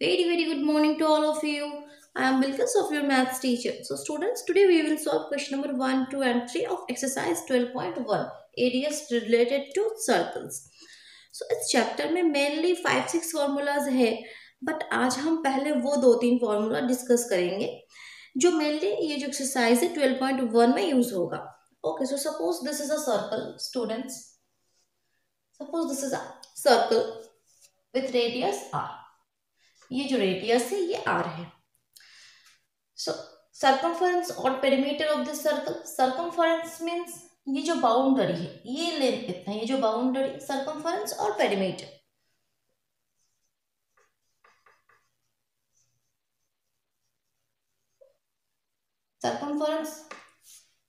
Very very good morning to all of you. I am Bilkis of your maths teacher. So students, today we will solve question number 1, 2 and 3 of exercise 12.1 areas related to circles. So इस chapter में mainly five six formulas है but आज हम पहले वो दो तीन formula discuss करेंगे जो मेनली ये जो एक्सरसाइज है 12.1 में यूज़ होगा okay so suppose this is a circle students suppose this is a circle with radius R ये जो रेडियस है, ये आर है. सो सर्कमफरेंस और perimeter of this circle circumference means ये जो बाउंड्री है, ये लेंथ कितना है? ये जो बाउंड्री सर्कमफरेंस और पेरीमीटर सर्कमफरेंस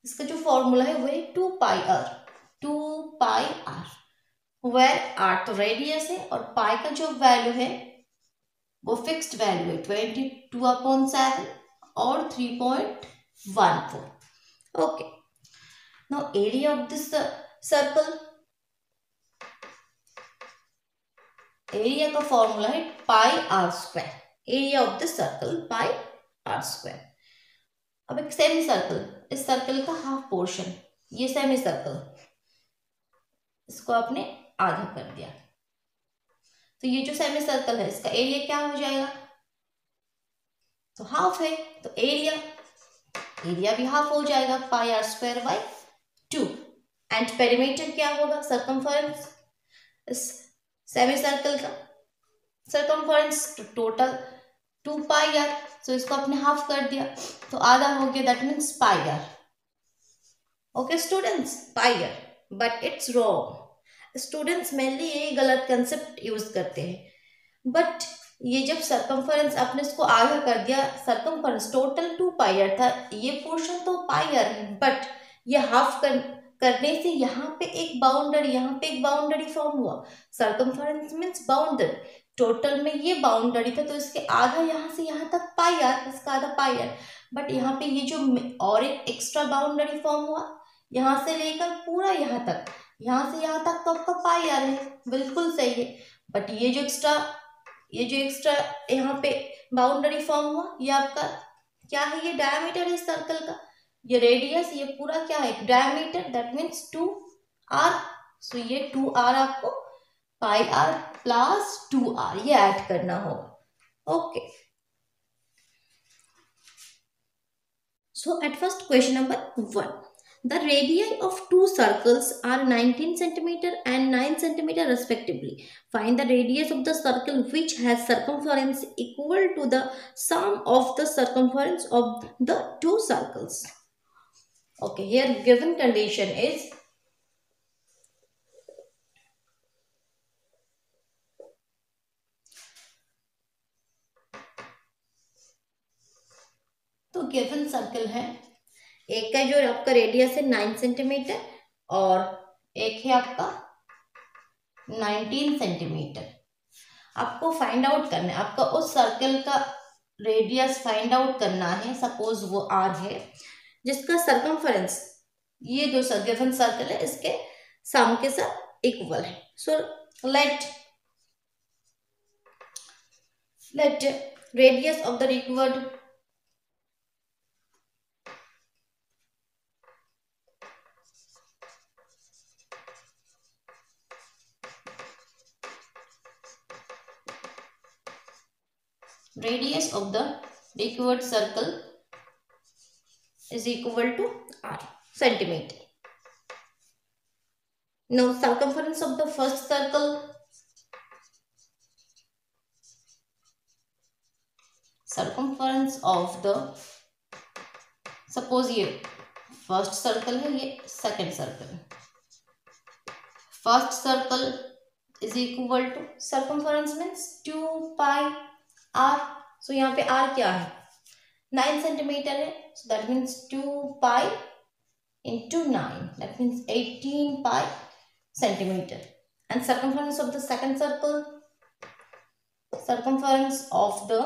इसका जो फॉर्मूला है वो है two pi r two pi r where r तो रेडियस है और पाई का जो वैल्यू है, वो फिक्स्ड वैल्यू है ट्वेंटी टू अपॉन सेवन और three point one four okay now area of this circle area का फॉर्मूला है pi r square area of this circle pi r square अब एक सेमी सर्कल इस circle का half portion ये semi circle इसको आपने आधा कर दिया। तो ये जो सेमी सर्कल है, इसका एरिया क्या हो जाएगा? तो हाफ़ है तो एरिया एरिया भी हाफ़ हो जाएगा pi r square by two and perimeter क्या होगा? सरकमफरेंस इस सेमी सर्कल का circumference total two pi r so इसको आपने हाफ़ कर दिया। तो आधा हो गया that means pi r okay students pi r but it's wrong students mainly ये गलत कंसेप्ट यूज़ करते हैं। बट ये जब सरकमफरेंस आपने इसको आधा कर दिया circumference total two pi r था, ये पोर्शन तो पाई आर है बट ये हाफ़ कर, करने से यहाँ पे एक बाउंड्री यहाँ पे एक बाउंड्री फॉर्म हुआ। सरकमफरेंस मीन्स बाउंड्री टोटल में ये बाउंड्री था तो इसके आधा यहाँ से यहाँ तक पाई आर इसका आधा पाई आर बट यहाँ पे ये जो और एक एक्स्ट्रा बाउंड्री फॉर्म हुआ, यहाँ से लेकर पूरा यहाँ तक, यहाँ से यहाँ तक तो आपका पाई आर है, बिल्कुल सही है। बट ये जो एक्स्ट्रा ये जो एक्स्ट्रा यहाँ पे बाउंड्री फॉर्म हुआ, ये आपका क्या है, ये डायमीटर है सर्कल का। ये रेडियस ये पूरा क्या है diameter that means two r so ये टू आर आपको pi r plus two r ये ऐड करना होगा okay so at first question number one the radii of two circles are 19 centimetre and 9 centimetre respectively find the radius of the circle which has circumference equal to the sum of the circumference of the two circles okay here given condition is given circle है। एक का जो आपका radius है nine centimeter और एक है आपका नाइनटीन सेंटीमीटर आपको फाइंड आउट करना है। आपका उस सर्कल का रेडियस फाइंड आउट करना है। सपोज़ वो आर है। जिसका सरकमफरेंस ये जो गिवन सर्कल है, इसके सम के साथ इक्वल है। So let let radius of the required radius of the required circle is equal to r centimeter. Now circumference of the first circle circumference of the suppose ये first circle है ये second circle first circle is equal to circumference means 2 pi r so यहाँ पे r क्या है? Nine centimetre है so that means two pi into nine that means eighteen pi centimetre and circumference of the second circle circumference of the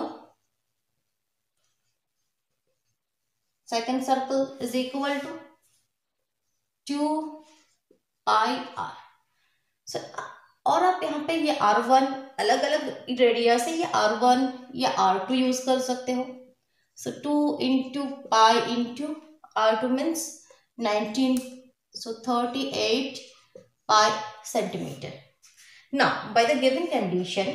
second circle is equal to two pi r so और आप यहाँ पे ये r one अलग अलग radii से ये r one या आर टू यूज़ कर सकते हो। So two into pi into r two means nineteen so thirty eight pi centimetre Now, by the given condition,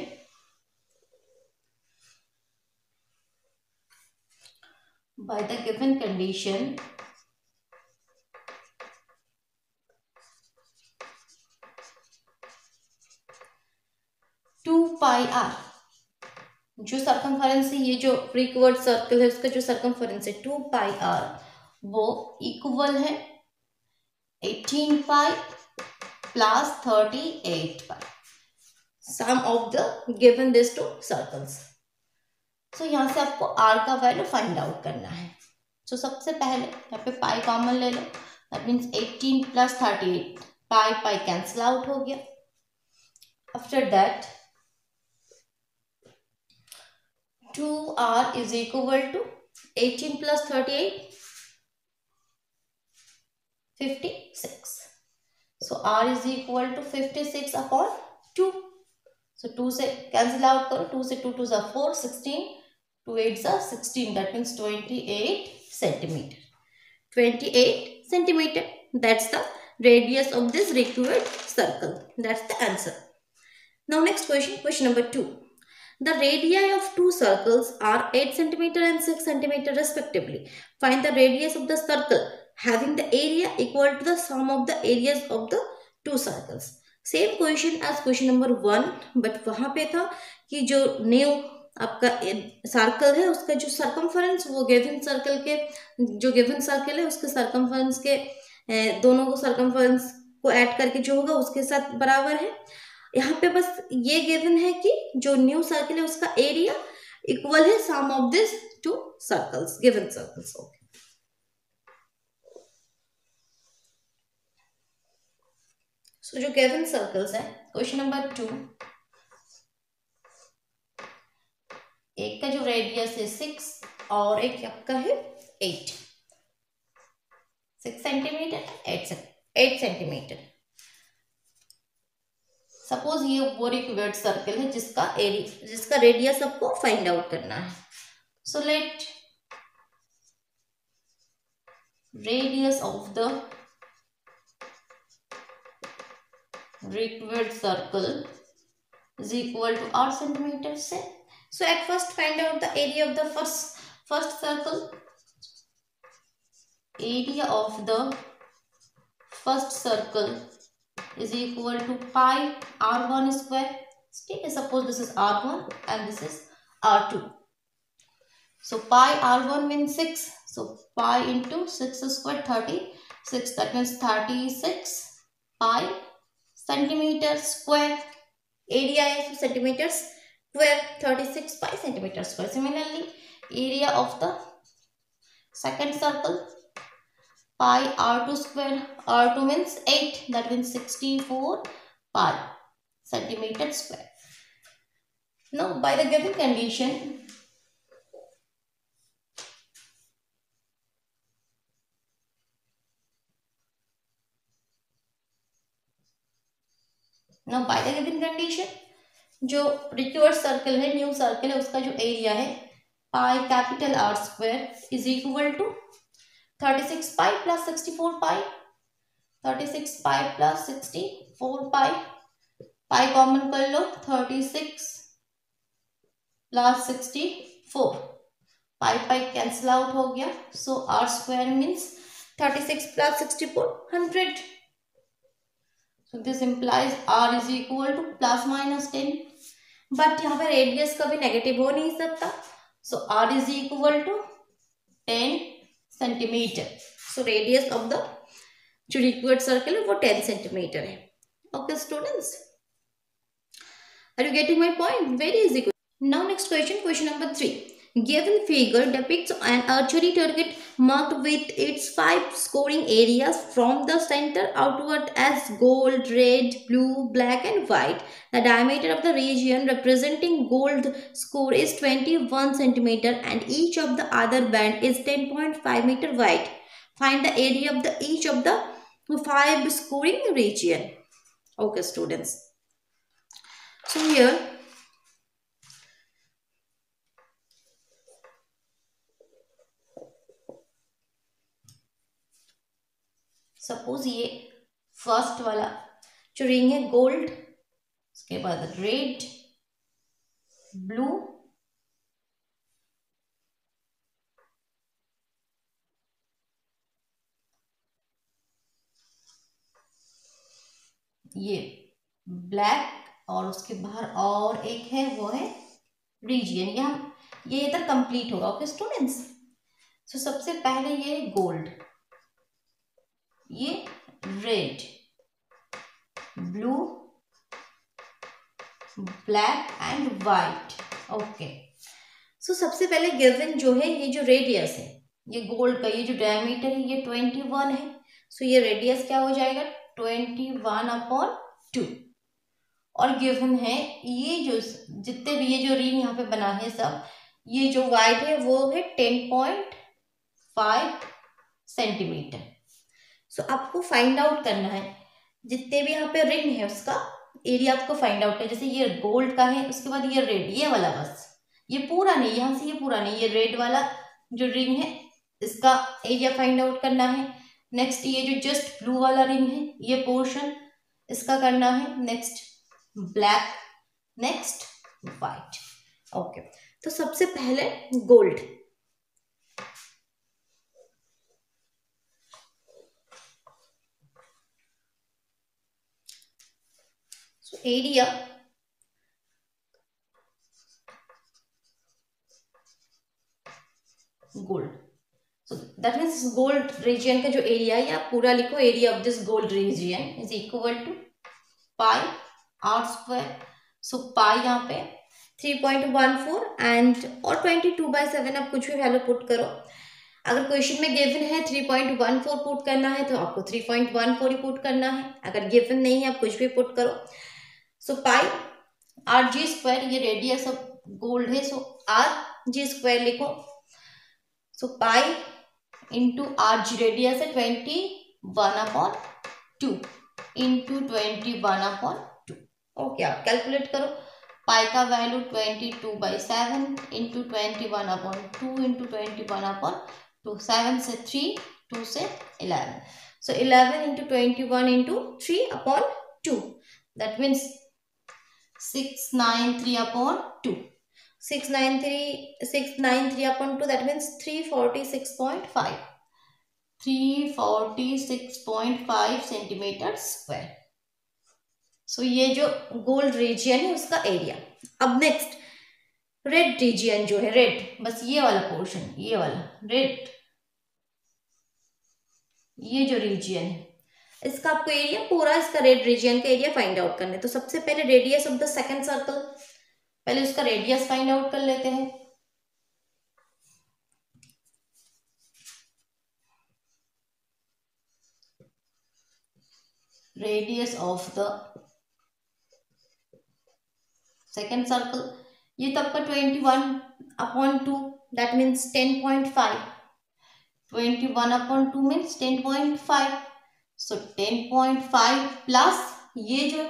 by the given condition, two pi r. जो circumference है ये जो फ्रीकवर्ड circle है उसका जो सरकमफरेंस है टू पाई आर वो equal है eighteen pi plus thirty eight pi sum of the given this two circles so यहाँ से आपको आर का वैल्यू फाइंड आउट करना है। सो so, सबसे पहले यहाँ पे पाई कॉमन ले लो। That means eighteen plus thirty eight pi pi cancel out हो गया। After that two R is equal to eighteen plus thirty eight fifty six so R is equal to fifty six upon two so two से cancel out करो to से to to ज़ा four sixteen to eight ज़ा sixteen that means twenty eight centimetre twenty eight centimetre that's the radius of this required circle that's the answer now next question question number 2 the radii of two circles are 8 cm and 6 cm respectively find the radius of the circle having the area equal to the sum of the areas of the two circles same question as question number one but वहाँ पे था कि जो new आपका circle है उसका जो circumference वो गिवन सर्कल के जो गिवन सर्कल है उसके सरकमफरेंस के दोनों को सरकमफरेंस को ऐड करके जो होगा उसके साथ बराबर है यहाँ पे बस ये गिवन है कि जो न्यू सर्कल है, उसका एरिया इक्वल है sum of this two circles given circles okay so जो गिवन सर्कल्स है क्वेश्चन नंबर टू एक का जो रेडियस है सिक्स और एक आपका है? Eight six centimetre eight eight centimetre suppose ये वो रिक्वेड सर्कल है जिसका एरिया जिसका रेडियस आपको फाइंड आउट करना है। So let radius of the required circle is equal to आठ सेंटीमीटर से। So at first find out the area of the first first circle area of the first circle is equal to pi r1 square suppose this is r1 and this is r2 so pi r1 means 6 so pi into 6 square 36 that means 36 pi centimeter square. Area is centimeters square 36 pi centimeter square. Similarly, area of the second circle pi r2 square. r2 means 8 that means 64 pi centimeter square. Now by the given condition now by the given condition जो required circle है new circle है उसका जो area है pi capital R square is equal to thirty six plus common कर लो, thirty six cancel out हो गया so r square means thirty six plus sixty four hundred. Implies r is equal to plus minus ten but यहाँ पे radius कभी negative हो नहीं सकता। So r is equal to ten centimetre so radius of the जो required circle है वो ten centimetre है okay students are you getting my point very easy now next question question number three Given figure depicts an archery target marked with its five scoring areas from the center outward as gold, red, blue, black and white. The diameter of the region representing gold score is 21 centimeter and each of the other band is 10.5 meter wide. Find the area of the each of the five scoring region. Okay, students. So here suppose ये first वाला जो ring है gold उसके बाद red blue ये black और उसके बाहर और एक है, वो है रीजियन यहाँ ये इधर कंप्लीट होगा ओके स्टूडेंट्स सो सबसे पहले ये गोल्ड ये red blue black and white okay so सबसे पहले गिवन जो है, ये जो रेडियस है, ये गोल्ड का, ये जो डायमीटर है, ये ट्वेंटी वन है। सो so, ये रेडियस क्या हो जाएगा? ट्वेंटी वन अपॉन टू और गिवन है, ये जो जितने भी ये जो रिंग यहाँ पे बना है सब, ये जो वाइट है, वो है ten point five centimetre so आपको फाइंड आउट करना है। जितने भी यहाँ पे रिंग है उसका एरिया आपको फाइंड आउट है। जैसे ये गोल्ड का है, उसके बाद ये रेड ये वाला बस। ये पूरा नहीं, यहाँ से ये पूरा नहीं, ये रेड वाला जो रिंग है, इसका एरिया फाइंड आउट करना है। नेक्स्ट ये जो जस्ट ब्लू वाला रिंग है, ये पोर्शन इसका करना है। Next black next white okay तो सबसे पहले gold so area. Gold. So, that means gold region आप पूरा लिखो area of this gold region is equal to pi r square so pi यहाँ पे three point one four and और twenty two by seven आप कुछ भी value put करो। अगर क्वेश्चन में गिवन है three point one four put करना है तो आपको थ्री पॉइंट वन फोर ही पुट करना है। अगर गिवन नहीं है, आप कुछ भी पुट करो। So pi r g square ये रेडियस ऑफ़ गोल्ड है सो आर जी स्क्वायर लिखो। So pi into r g radius है twenty one upon two into twenty one upon two okay आप कैलकुलेट करो। पाई का value twenty two by seven into twenty one upon two into twenty one upon two seven से three two से eleven so eleven into twenty one into three upon two that means six nine three upon two six nine three six nine three upon two that means three forty six point five three forty six point five centimetre square so ये जो gold region है, उसका area अब next red region जो है red बस ये वाला पोर्शन ये वाला रेड ये जो रीजियन है इसका आपको एरिया पूरा इसका रेड रीजियन का एरिया फाइंड आउट करना है। तो सबसे पहले radius of the second circle पहले उसका रेडियस फाइंड आउट कर लेते हैं। Radius of the second circle ये तो आपका twenty one upon two that means ten point five twenty one upon two means ten point five so ten point five plus ये जो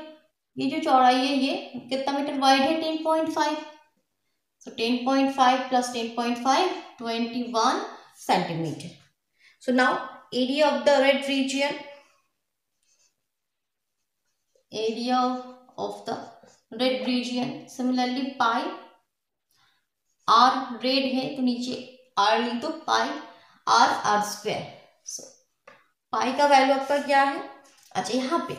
ये जो चौड़ाई है, ये कितना मीटर वाइड है? Ten point five so ten point five plus ten point five twenty one centimetre so now area of the red region area of the red region similarly pi r red है तो नीचे are लिख दो pi r r square pi का value आपका क्या है? अच्छा यहाँ पे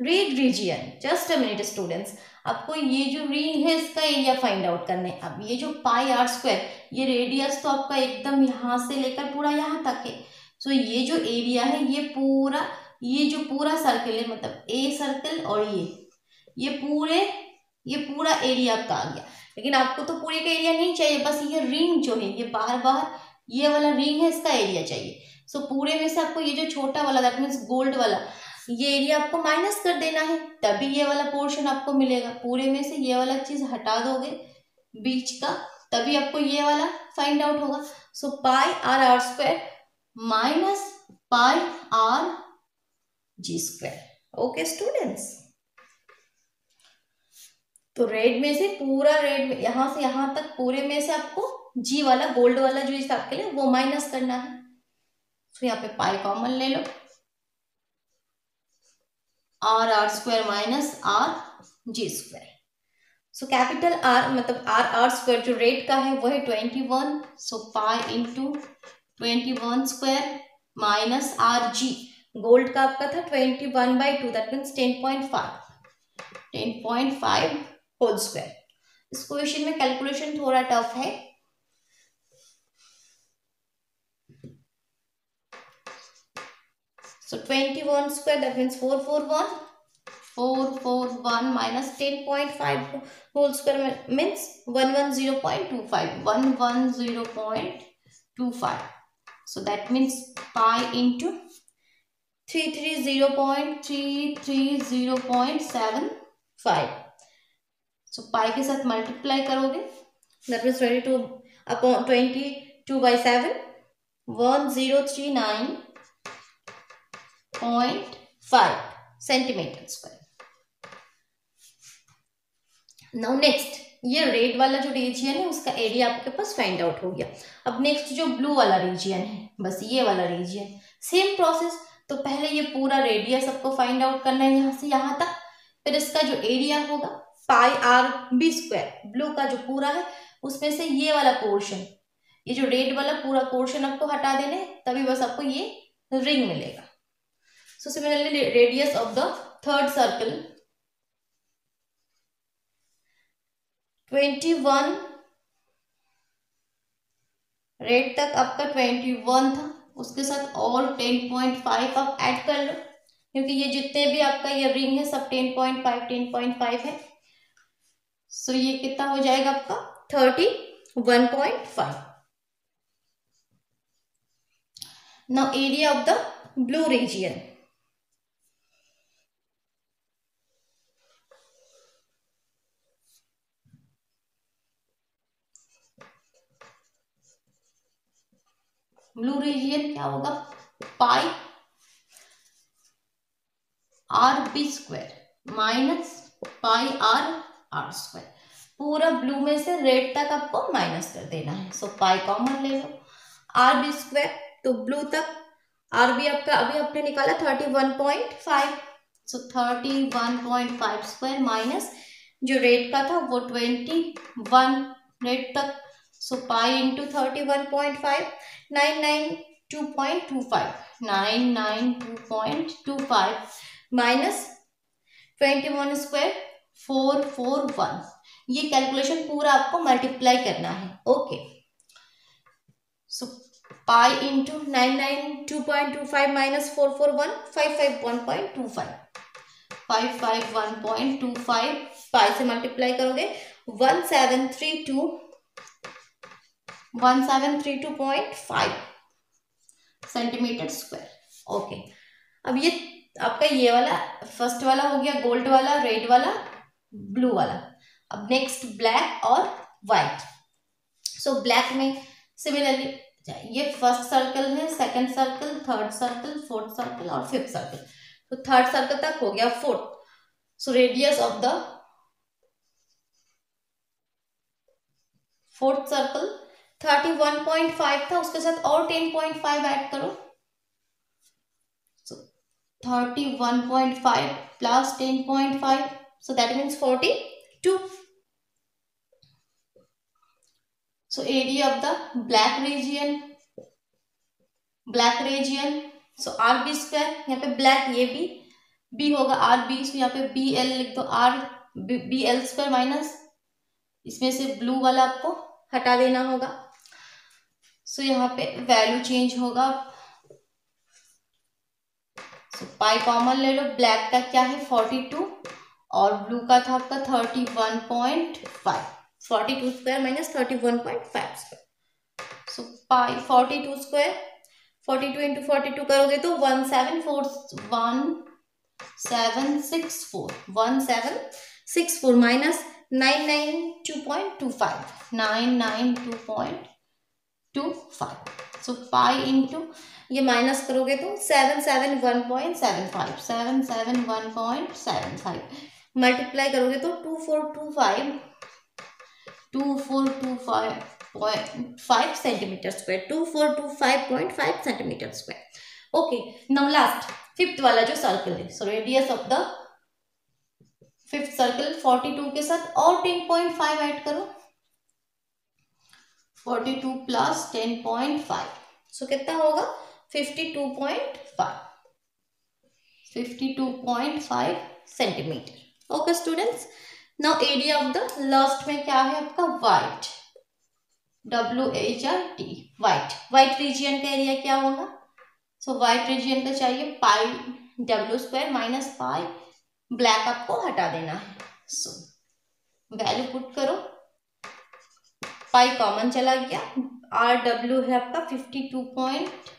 red region just a minute students आपको ये जो रिंग है, इसका एरिया फाइंड आउट करना है। अब ये जो पाई आर स्क्वायर ये रेडियस तो आपका एकदम यहाँ से लेकर पूरा यहाँ तक है। सो so, ये जो एरिया है, ये पूरा, ये जो पूरा सर्कल है मतलब ए सर्कल और ये ये पूरे, ये पूरा एरिया आपका आ गया। लेकिन आपको तो पूरे का एरिया नहीं चाहिए, बस ये रिंग जो है, ये बाहर बाहर ये वाला रिंग है, इसका एरिया चाहिए। सो so, पूरे में से आपको ये जो छोटा वाला दैट मीन्स गोल्ड वाला ये एरिया आपको माइनस कर देना है तभी ये वाला पोर्शन आपको मिलेगा। पूरे में से ये वाला चीज़ हटा दोगे बीच का तभी आपको ये वाला फाइंड आउट होगा। So pi r r square minus pi r g square okay students तो रेड में से पूरा रेड यहाँ से यहाँ तक पूरे में से आपको जी वाला गोल्ड वाला जो इस आपके लिए वो माइनस करना है। तो यहाँ पे पाई कॉमन ले लो। Are are square minus R G square so capital R मतलब आर आर स्क्वायर जो रेट का है, वो है twenty one so pi into twenty one square minus R G gold का आपका था twenty one by two that means ten point five ten point five whole square इस क्वेश्चन में कैलकुलेशन थोड़ा टफ है। So 21 square that means 441. 441 minus 10.5 whole square means 110.25. 110.25. So that means pi into 330.330.75. So pi के साथ multiply करोगे that means twenty two upon twenty two by seven one zero three nine 0.5 centimetre square Now next ये red वाला जो region है, उसका area आपके पास फाइंड आउट हो गया। अब नेक्स्ट जो ब्लू वाला रीजियन है, बस ये वाला रीजियन सेम प्रोसेस तो पहले ये पूरा रेडियस आपको फाइंड आउट करना है यहाँ से, यहाँ तक। फिर इसका जो एरिया होगा pi r b square blue का जो पूरा है, उसमें से ये वाला पोर्शन ये जो रेड वाला पूरा पोर्शन आपको हटा देना है, तभी बस आपको ये रिंग मिलेगा। So, similarly radius of the third circle 21 red तक आपका 21 था, उसके साथ और 10.5 आप ऐड कर लो, क्योंकि ये जितने भी आपका ये रिंग है, सब 10.5 10.5 है। सो so, ये कितना हो जाएगा आपका? 31.5 now area of the blue region blue region क्या होगा? Pi r b square minus pi r r square पूरा ब्लू में से रेड तक आपको माइनस कर देना है। सो पाई कॉमन ले लो। आर बी स्क्वायर तो ब्लू तक आर बी आपका अभी आपने निकाला thirty one point five so thirty one point five square minus जो रेड का था वो ट्वेंटी वन रेड तक So pi into 31.5, 992.25, 992.25 minus 21 square 441. ये कैलकुलेशन पूरा आपको मल्टीप्लाई करना है okay so pi into nine nine two point two five minus four four one five five one point two five five five one point two five pi से multiply करोगे one seven three two one seven three two point five centimetre square okay अब ये आपका ये वाला first वाला हो गया गोल्ड वाला रेड वाला ब्लू वाला. अब नेक्स्ट ब्लैक और वाइट सो ब्लैक में सिमिलरली ये फ़र्स्ट सर्कल है second circle third circle fourth circle और फिफ्थ सर्कल तो थर्ड सर्कल तक हो गया fourth so radius of the fourth circle thirty one point five था, उसके साथ और टेन पॉइंट फाइव ऐड करो। So thirty one point five plus ten point five so that means forty two so, area of the black region black region, so r b square, यहाँ पे black ये भी, b होगा r b, so यहाँ पे b l लिख दो, r, b l square minus इसमें से ब्लू वाला आपको हटा देना होगा। सो so, यहाँ पे वैल्यू चेंज होगा। सो पाई कॉमन ले लो। ब्लैक का क्या है? फोर्टी टू और ब्लू का था आपका thirty one point five forty two square minus thirty one point five so pi forty two square forty two into forty two करोगे तो one seven four one seven six four one seven six four minus nine nine two point two five nine nine two point two five so pi into ये minus करोगे तो seven seven one point seven five seven seven one point seven five multiply करोगे तो two four two five two four two five point five centimetre square two four two five point five centimetre square okay now last fifth वाला जो circle है. So radius of the fifth circle forty two के साथ और ten point five add करो. Forty two plus ten point five so कितना होगा? Fifty two point five fifty two point five centimetre okay students now area of the last में क्या है आपका? White W H R T white white region का area क्या होगा? So white region का चाहिए pi W square minus pi black आपको हटा देना है. सो वैल्यू पुट करो. पाई कॉमन चला गया। आर डब्ल्यू है आपका फिफ्टी टू पॉइंट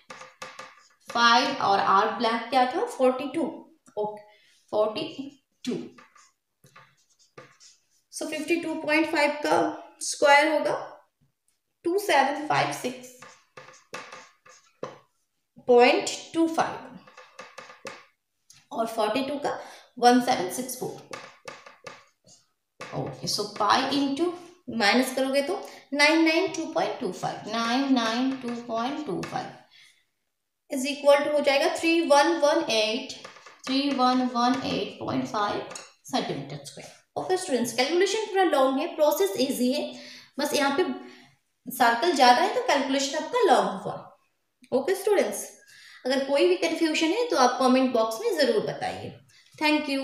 फाइव और आर ब्लैक क्या था? Forty two okay forty two so fifty two point five का स्क्वायर होगा। Two seven five six point two five और फोर्टी टू का one seven six four okay so pi into minus करोगे तो nine nine two point two five. Nine nine two point two five. Is equal to हो जाएगा three one one eight. Three one one eight point five centimetre square. Okay students calculation पूरा long है process easy है। बस यहाँ पे circle ज़्यादा है तो कैलकुलेशन आपका लॉन्ग हुआ। ओके स्टूडेंट्स अगर कोई भी कन्फ्यूज़न है तो आप कमेंट बॉक्स में ज़रूर बताइए। Thank you